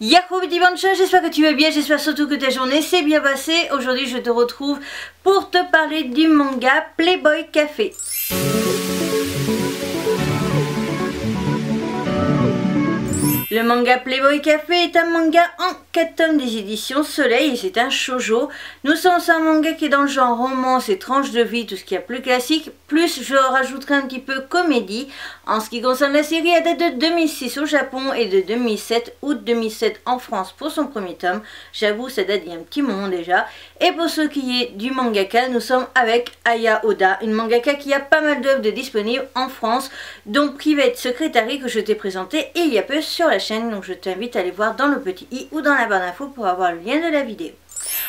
Yahoo petit j'espère que tu vas bien, j'espère surtout que ta journée s'est bien passée. Aujourd'hui je te retrouve pour te parler du manga Playboy Café. Le manga Playboy Café est un manga en 4 tomes des éditions Soleil et c'est un shoujo. Nous sommes un manga qui est dans le genre romance et tranche de vie, tout ce qui est plus classique, plus je rajouterai un petit peu comédie. En ce qui concerne la série, elle date de 2006 au Japon et de 2007, août 2007 en France pour son premier tome. J'avoue, ça date d'il y a un petit moment déjà. Et pour ce qui est du mangaka, nous sommes avec Aya Oda, une mangaka qui a pas mal d'œuvres disponibles en France, dont Private Secretary que je t'ai présenté il y a peu sur la chaîne, donc je t'invite à aller voir dans le petit i ou dans la barre d'infos pour avoir le lien de la vidéo.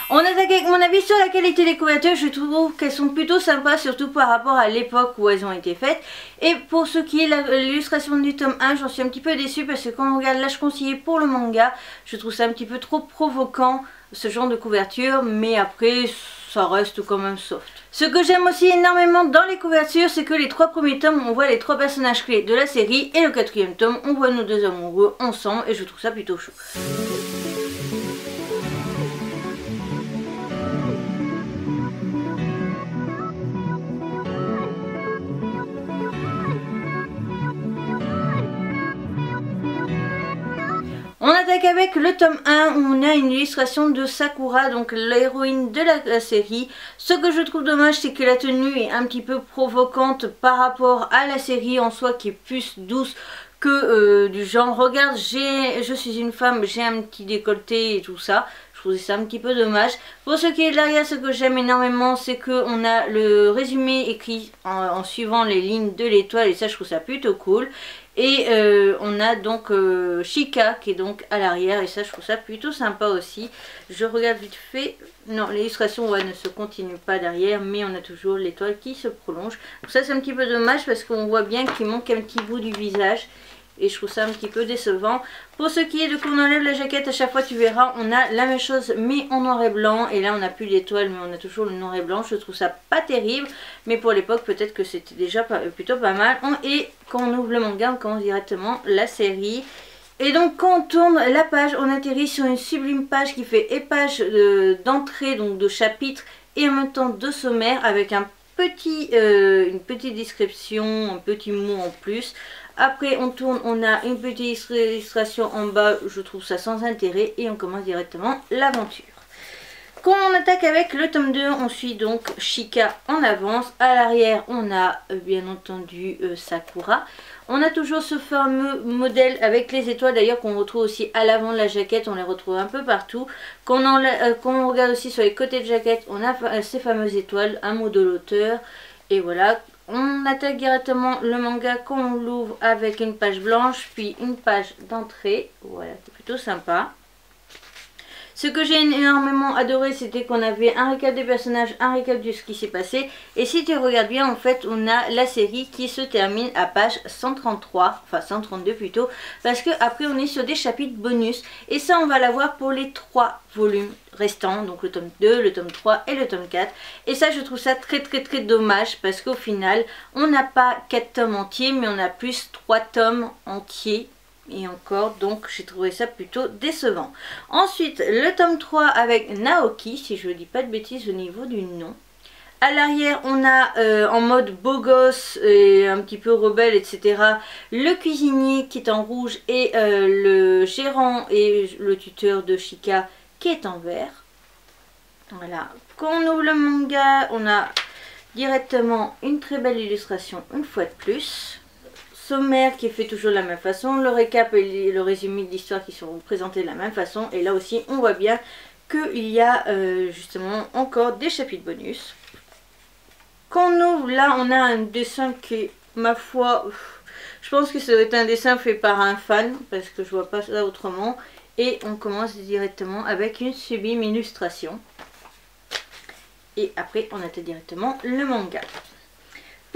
On attaque avec mon avis sur la qualité des couvertures, je trouve qu'elles sont plutôt sympas, surtout par rapport à l'époque où elles ont été faites. Et pour ce qui est l'illustration du tome 1, j'en suis un petit peu déçue parce que quand on regarde l'âge conseillé pour le manga, je trouve ça un petit peu trop provoquant ce genre de couverture, mais après ça reste quand même soft. Ce que j'aime aussi énormément dans les couvertures, c'est que les trois premiers tomes, on voit les trois personnages clés de la série, et le quatrième tome, on voit nos deux amoureux ensemble, et je trouve ça plutôt chou. Avec le tome 1 où on a une illustration de Sakura, donc l'héroïne de la, série. Ce que je trouve dommage c'est que la tenue est un petit peu provocante par rapport à la série en soi qui est plus douce que euh, du genre regarde je suis une femme, j'ai un petit décolleté et tout ça. Je trouve ça un petit peu dommage. Pour ce qui est de l'arrière, ce que j'aime énormément, c'est qu'on a le résumé écrit en, suivant les lignes de l'étoile et ça je trouve ça plutôt cool. Et euh, on a donc euh, Chica qui est donc à l'arrière et ça je trouve ça plutôt sympa aussi. Je regarde vite fait, non l'illustration ne se continue pas derrière mais on a toujours l'étoile qui se prolonge. Donc ça c'est un petit peu dommage parce qu'on voit bien qu'il manque un petit bout du visage et je trouve ça un petit peu décevant. Pour ce qui est de qu'on enlève la jaquette, à chaque fois tu verras, on a la même chose mais en noir et blanc. Et là on n'a plus l'étoile mais on a toujours le noir et blanc. Je trouve ça pas terrible, mais pour l'époque peut-être que c'était déjà plutôt pas mal. Et quand on ouvre le manga, on commence directement la série. Et donc quand on tourne la page, on atterrit sur une sublime page qui fait épage d'entrée, donc de chapitre et en même temps de sommaire avec un petit, euh, une petite description, un petit mot en plus. Après on tourne, on a une petite illustration en bas, je trouve ça sans intérêt et on commence directement l'aventure. Quand on attaque avec le tome 2, on suit donc Shika en avance. À l'arrière, on a euh, bien entendu euh, Sakura. On a toujours ce fameux modèle avec les étoiles d'ailleurs qu'on retrouve aussi à l'avant de la jaquette, on les retrouve un peu partout. Quand on, euh, regarde aussi sur les côtés de jaquette, on a ces fameuses étoiles, un mot de l'auteur. Et voilà, on attaque directement le manga quand on l'ouvre avec une page blanche, puis une page d'entrée. Voilà, c'est plutôt sympa. Ce que j'ai énormément adoré, c'était qu'on avait un récap des personnages, un récap de ce qui s'est passé. Et si tu regardes bien, en fait, on a la série qui se termine à page 133, enfin 132 plutôt, parce que après on est sur des chapitres bonus. Et ça, on va l'avoir pour les trois volumes restants, donc le tome 2, le tome 3 et le tome 4. Et ça, je trouve ça très très très dommage, parce qu'au final, on n'a pas 4 tomes entiers, mais on a plus 3 tomes entiers et encore donc j'ai trouvé ça plutôt décevant. Ensuite le tome 3 avec Naoki si je ne dis pas de bêtises au niveau du nom. À l'arrière on a euh, en mode beau gosse et un petit peu rebelle etc. Le cuisinier qui est en rouge et euh, le gérant et le tuteur de Shika qui est en vert. Voilà. Quand on ouvre le manga on a directement une très belle illustration une fois de plus sommaire qui est fait toujours de la même façon, le récap et le résumé de l'histoire qui sont présentés de la même façon. Et là aussi, on voit bien qu'il y a euh, justement encore des chapitres bonus. Quand on ouvre, là, on a un dessin qui est, ma foi, je pense que ça doit être un dessin fait par un fan, parce que je vois pas ça autrement. Et on commence directement avec une sublime illustration. Et après, on atteint directement le manga.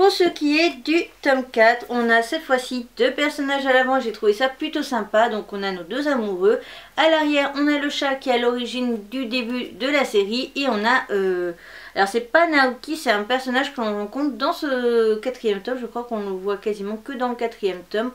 Pour ce qui est du tome 4, on a cette fois-ci deux personnages à l'avant, j'ai trouvé ça plutôt sympa. Donc on a nos deux amoureux. À l'arrière, on a le chat qui est à l'origine du début de la série. Et on a... Euh, alors c'est pas Naoki, c'est un personnage que l'on rencontre dans ce quatrième tome. Je crois qu'on le voit quasiment que dans le quatrième tome.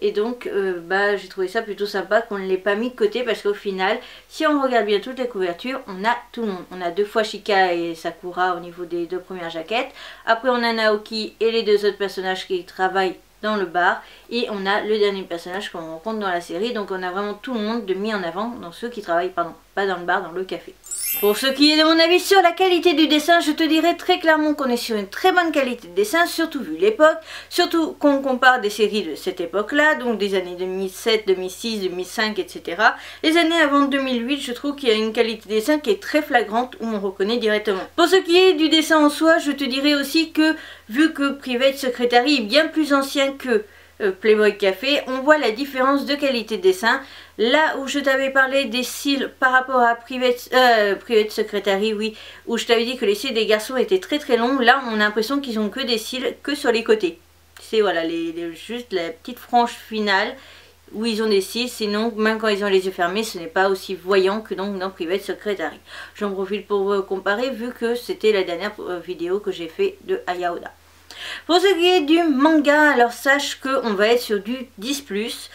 Et donc euh, bah, j'ai trouvé ça plutôt sympa qu'on ne l'ait pas mis de côté parce qu'au final si on regarde bien toutes les couvertures on a tout le monde. On a deux fois Shika et Sakura au niveau des deux premières jaquettes. Après on a Naoki et les deux autres personnages qui travaillent dans le bar et on a le dernier personnage qu'on rencontre dans la série donc on a vraiment tout le monde de mis en avant dans ceux qui travaillent pardon pas dans le bar dans le café pour ce qui est de mon avis sur la qualité du dessin, je te dirais très clairement qu'on est sur une très bonne qualité de dessin, surtout vu l'époque, surtout qu'on compare des séries de cette époque-là, donc des années 2007, 2006, 2005, etc. Les années avant 2008, je trouve qu'il y a une qualité de dessin qui est très flagrante, où on reconnaît directement. Pour ce qui est du dessin en soi, je te dirais aussi que, vu que Private Secretary est bien plus ancien que Playboy Café, on voit la différence de qualité de dessin. Là où je t'avais parlé des cils par rapport à Private, euh, Private Secretary, oui, où je t'avais dit que les cils des garçons étaient très très longs, là on a l'impression qu'ils ont que des cils que sur les côtés. C'est voilà, les, juste la petite frange finale où ils ont des cils, sinon même quand ils ont les yeux fermés, ce n'est pas aussi voyant que donc dans Private Secretary. J'en profite pour comparer vu que c'était la dernière euh, vidéo que j'ai fait de Ayaoda. Pour ce qui est du manga, alors sache qu'on va être sur du 10+,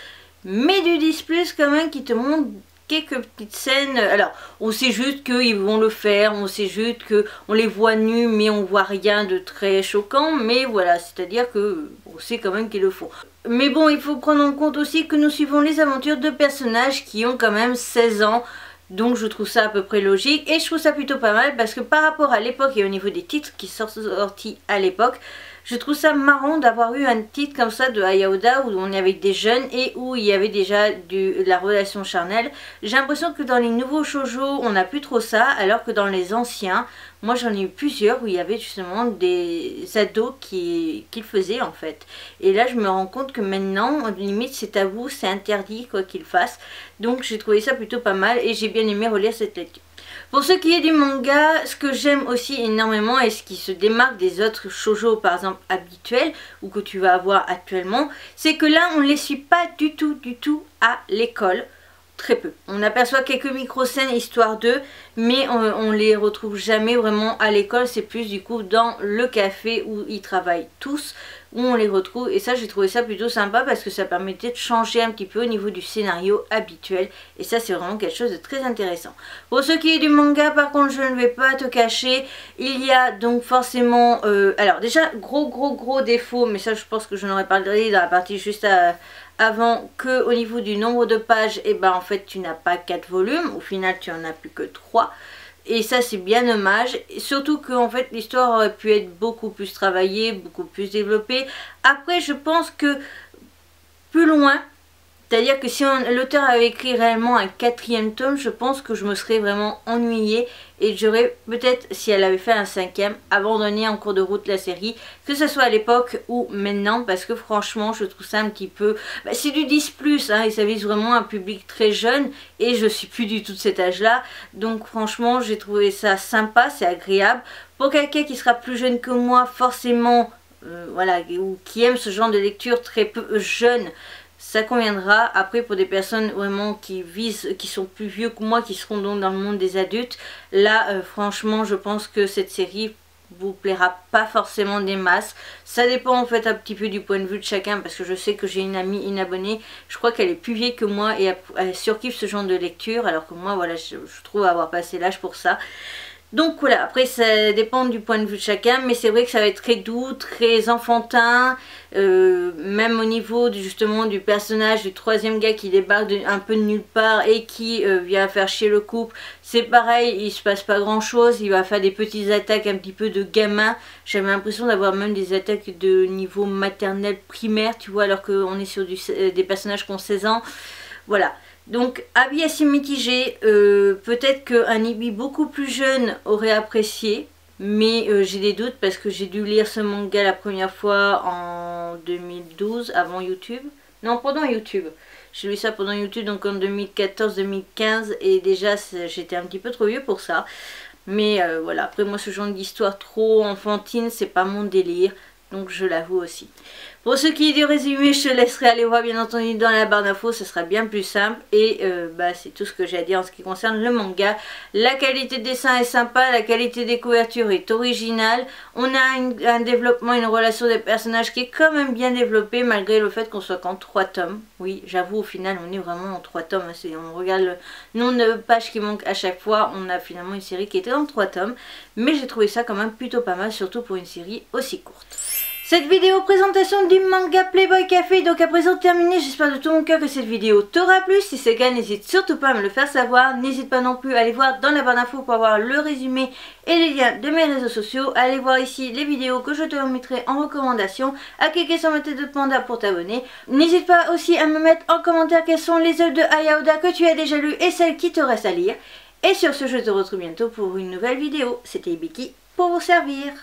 mais du 10+, quand même qui te montre quelques petites scènes. Alors, on sait juste qu'ils vont le faire, on sait juste qu'on les voit nus, mais on voit rien de très choquant. Mais voilà, c'est-à-dire que on sait quand même qu'ils le font. Mais bon, il faut prendre en compte aussi que nous suivons les aventures de personnages qui ont quand même 16 ans. Donc je trouve ça à peu près logique et je trouve ça plutôt pas mal parce que par rapport à l'époque et au niveau des titres qui sont sortis à l'époque, je trouve ça marrant d'avoir eu un titre comme ça de Ayaoda où on est avec des jeunes et où il y avait déjà du, la relation charnelle. J'ai l'impression que dans les nouveaux shoujo, on n'a plus trop ça, alors que dans les anciens, moi j'en ai eu plusieurs où il y avait justement des ados qui, qui le faisaient en fait. Et là je me rends compte que maintenant, limite c'est à vous, c'est interdit quoi qu'il fasse. Donc j'ai trouvé ça plutôt pas mal et j'ai bien aimé relire cette lecture. Pour ce qui est du manga, ce que j'aime aussi énormément et ce qui se démarque des autres shoujo par exemple habituels ou que tu vas avoir actuellement, c'est que là on ne les suit pas du tout du tout à l'école très peu. On aperçoit quelques micro-scènes histoire d'eux, mais on, on, les retrouve jamais vraiment à l'école, c'est plus du coup dans le café où ils travaillent tous, où on les retrouve, et ça j'ai trouvé ça plutôt sympa parce que ça permettait de changer un petit peu au niveau du scénario habituel, et ça c'est vraiment quelque chose de très intéressant. Pour ce qui est du manga, par contre je ne vais pas te cacher, il y a donc forcément, euh, alors déjà gros gros gros défaut, mais ça je pense que je n'aurais pas parlé dans la partie juste à avant que au niveau du nombre de pages, et eh ben en fait tu n'as pas 4 volumes, au final tu en as plus que 3. Et ça c'est bien dommage, surtout que en fait l'histoire aurait pu être beaucoup plus travaillée, beaucoup plus développée. Après je pense que plus loin, c'est-à-dire que si l'auteur avait écrit réellement un quatrième tome, je pense que je me serais vraiment ennuyée et j'aurais peut-être, si elle avait fait un cinquième, abandonné en cours de route la série, que ce soit à l'époque ou maintenant, parce que franchement, je trouve ça un petit peu... Bah, c'est du 10+, hein, et ça vise vraiment un public très jeune, et je suis plus du tout de cet âge-là, donc franchement, j'ai trouvé ça sympa, c'est agréable. Pour quelqu'un qui sera plus jeune que moi, forcément, euh, voilà, ou qui aime ce genre de lecture très peu jeune, ça conviendra. Après, pour des personnes vraiment qui visent, qui sont plus vieux que moi, qui seront donc dans le monde des adultes, là, euh, franchement, je pense que cette série vous plaira pas forcément des masses. Ça dépend en fait un petit peu du point de vue de chacun parce que je sais que j'ai une amie, une abonnée, je crois qu'elle est plus vieille que moi et elle, surkiffe ce genre de lecture alors que moi voilà je trouve avoir passé l'âge pour ça. Donc voilà, après ça dépend du point de vue de chacun, mais c'est vrai que ça va être très doux, très enfantin, euh, même au niveau justement du personnage du troisième gars qui débarque un peu de nulle part et qui euh, vient faire chier le couple. C'est pareil, il se passe pas grand chose, il va faire des petites attaques un petit peu de gamin. J'avais l'impression d'avoir même des attaques de niveau maternel primaire, tu vois, alors qu'on est sur euh, des personnages qui ont 16 ans. Voilà. Donc, avis assez mitigé, peut-être qu'un Ibi beaucoup plus jeune aurait apprécié, mais euh, j'ai des doutes parce que j'ai dû lire ce manga la première fois en 2012, avant YouTube. Non, pendant YouTube. J'ai lu ça pendant YouTube, donc en 2014-2015, et déjà j'étais un petit peu trop vieux pour ça. Mais euh, voilà, après moi ce genre d'histoire trop enfantine, c'est pas mon délire, donc je l'avoue aussi. Pour ce qui est du résumé, je te laisserai aller voir bien entendu dans la barre d'infos, ce sera bien plus simple. Et euh, bah, c'est tout ce que j'ai à dire en ce qui concerne le manga. La qualité de dessin est sympa, la qualité des couvertures est originale. On a un développement, une relation des personnages qui est quand même bien développée malgré le fait qu'on soit qu'en 3 tomes. Oui, j'avoue, au final, on est vraiment en 3 tomes. On regarde le nombre de pages qui manquent à chaque fois. On a finalement une série qui était en 3 tomes. Mais j'ai trouvé ça quand même plutôt pas mal, surtout pour une série aussi courte. Cette vidéo présentation du manga Playboy Café est donc à présent terminée. J'espère de tout mon cœur que cette vidéo t'aura plu. Si c'est le cas, n'hésite surtout pas à me le faire savoir. N'hésite pas non plus à aller voir dans la barre d'infos pour avoir le résumé et les liens de mes réseaux sociaux. Allez voir ici les vidéos que je te remettrai en recommandation. À cliquer sur ma tête de panda pour t'abonner. N'hésite pas aussi à me mettre en commentaire quelles sont les œuvres de Ayaoda que tu as déjà lues et celles qui te restent à lire. Et sur ce, je te retrouve bientôt pour une nouvelle vidéo. C'était Ibiki pour vous servir.